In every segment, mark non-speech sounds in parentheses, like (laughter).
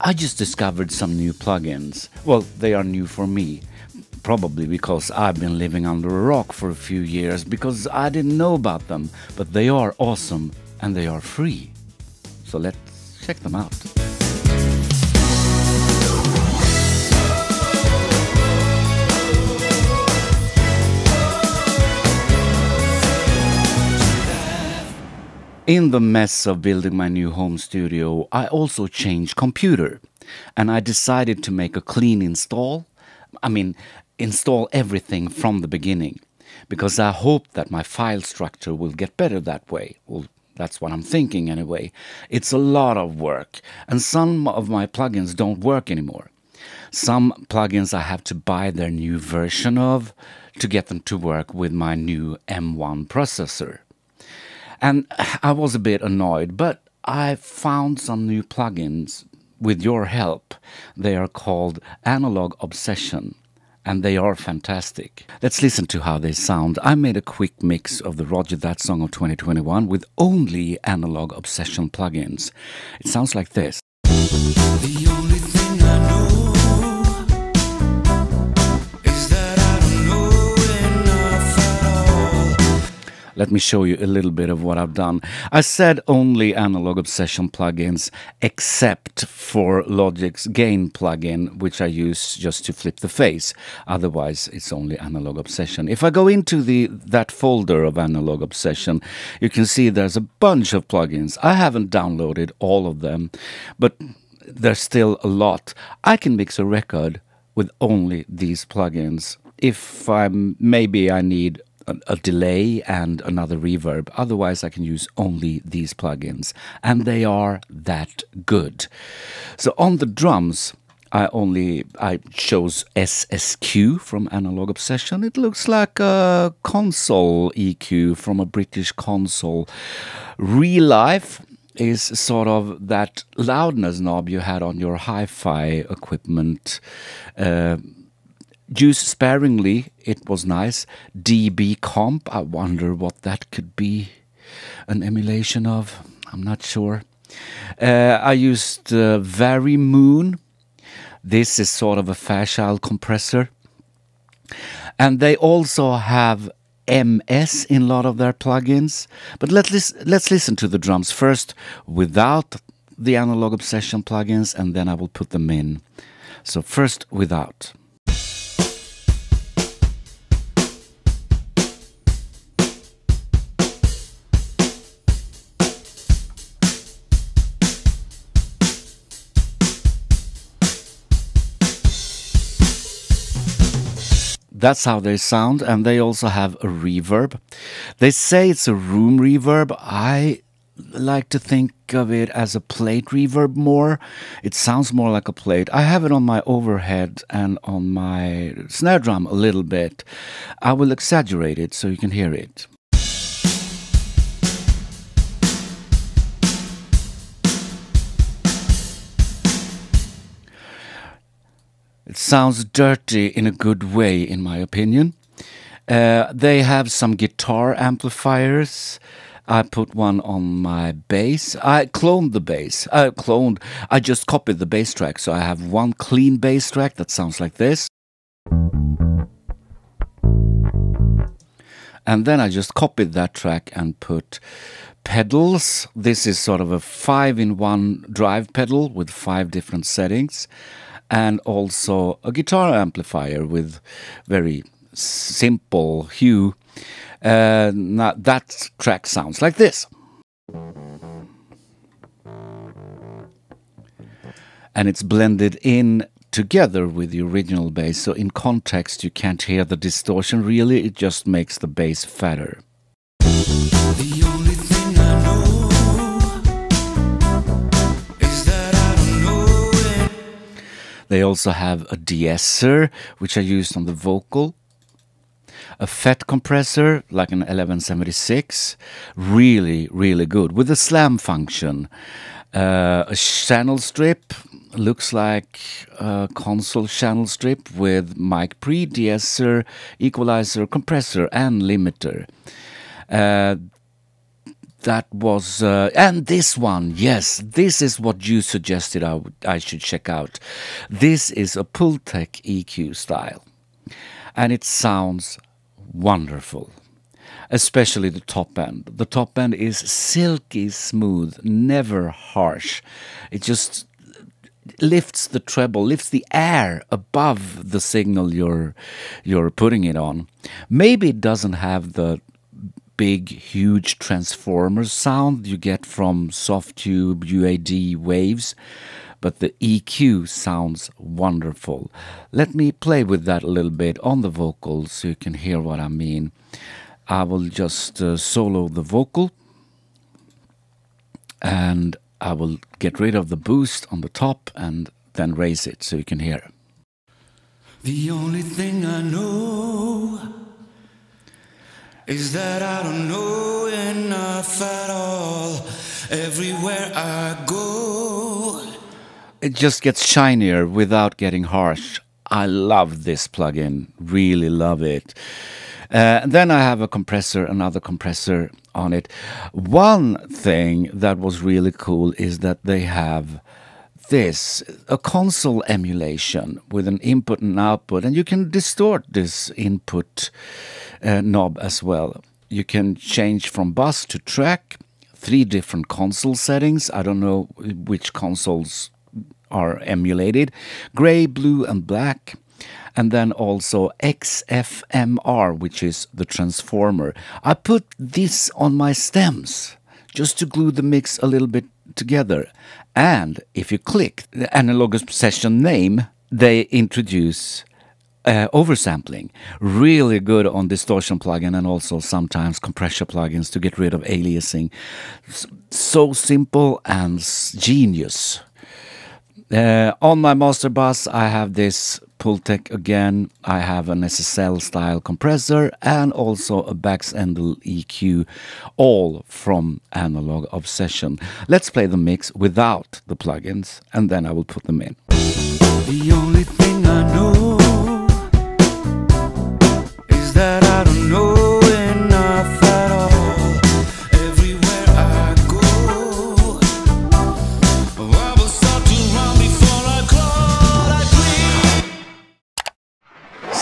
I just discovered some new plugins. Well, they are new for me. Probably because I've been living under a rock for a few years because I didn't know about them. But they are awesome and they are free. So let's check them out. In the mess of building my new home studio, I also changed computer and I decided to make a clean install. I mean, install everything from the beginning because I hope that my file structure will get better that way. Well, that's what I'm thinking anyway. It's a lot of work and some of my plugins don't work anymore. Some plugins I have to buy their new version of to get them to work with my new M1 processor. And I was a bit annoyed, but I found some new plugins with your help. They are called Analog Obsession and they are fantastic. Let's listen to how they sound. I made a quick mix of the Roger That song of 2021 with only Analog Obsession plugins. It sounds like this. Let me show you a little bit of what I've done. I said only analog obsession plugins except for Logic's gain plugin, which I use just to flip the phase. Otherwise, it's only analog obsession. If I go into the that folder of analog obsession, you can see there's a bunch of plugins. I haven't downloaded all of them, but there's still a lot. I can mix a record with only these plugins if I'm maybe I need a, delay and another reverb. Otherwise, I can use only these plugins, and they are that good. So on the drums, I only I chose SSQ from Analog Obsession. It looks like a console EQ from a British console. Real life is sort of that loudness knob you had on your hi-fi equipment. Uh, Use sparingly, it was nice. DB comp, I wonder what that could be an emulation of. I'm not sure. Uh, I used uh, Moon. This is sort of a facile compressor. And they also have MS in a lot of their plugins. But let us let's listen to the drums first without the Analog Obsession plugins, and then I will put them in. So first without. That's how they sound, and they also have a reverb. They say it's a room reverb. I like to think of it as a plate reverb more. It sounds more like a plate. I have it on my overhead and on my snare drum a little bit. I will exaggerate it so you can hear it. It sounds dirty in a good way, in my opinion. Uh, they have some guitar amplifiers. I put one on my bass. I cloned the bass. I cloned. I just copied the bass track. So I have one clean bass track that sounds like this. And then I just copied that track and put pedals. This is sort of a five in one drive pedal with five different settings and also a guitar amplifier with very simple hue. Uh, now that track sounds like this. And it's blended in together with the original bass, so in context you can't hear the distortion really, it just makes the bass fatter. They also have a de-esser, which I used on the vocal. A FET compressor, like an 1176, really, really good, with a slam function. Uh, a channel strip, looks like a console channel strip with mic pre, de-esser, equalizer, compressor, and limiter. Uh, that was uh, and this one yes this is what you suggested I, I should check out. This is a pultec eq style and it sounds wonderful especially the top end. The top end is silky smooth never harsh. It just lifts the treble lifts the air above the signal you're you're putting it on. Maybe it doesn't have the big, huge transformer sound you get from Softube UAD waves, but the EQ sounds wonderful. Let me play with that a little bit on the vocals so you can hear what I mean. I will just uh, solo the vocal and I will get rid of the boost on the top and then raise it so you can hear. The only thing I know is that I don't know enough at all. Everywhere I go, it just gets shinier without getting harsh. I love this plugin, really love it. Uh, then I have a compressor, another compressor on it. One thing that was really cool is that they have this a console emulation with an input and output, and you can distort this input uh, knob as well. You can change from bus to track, three different console settings. I don't know which consoles are emulated gray, blue, and black. And then also XFMR, which is the transformer. I put this on my stems just to glue the mix a little bit together. And if you click the Analog Obsession name, they introduce uh, oversampling. Really good on distortion plugin and also sometimes compressor plugins to get rid of aliasing. So simple and genius. Uh, on my master bus, I have this Pultec again. I have an SSL style compressor and also a Baxandall EQ, all from Analog Obsession. Let's play the mix without the plugins and then I will put them in.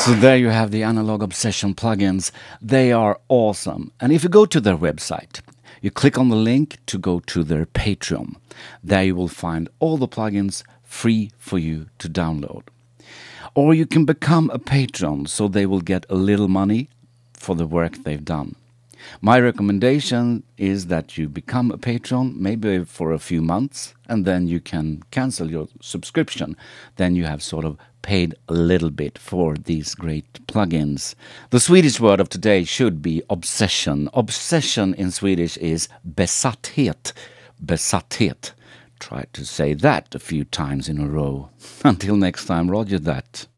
So there you have the Analog Obsession plugins. They are awesome. And if you go to their website, you click on the link to go to their Patreon. There you will find all the plugins free for you to download. Or you can become a patron so they will get a little money for the work they've done. My recommendation is that you become a patron, maybe for a few months, and then you can cancel your subscription. Then you have sort of paid a little bit for these great plugins. The Swedish word of today should be obsession. Obsession in Swedish is besatthet. Besatthet. Try to say that a few times in a row. (laughs) Until next time, Roger that.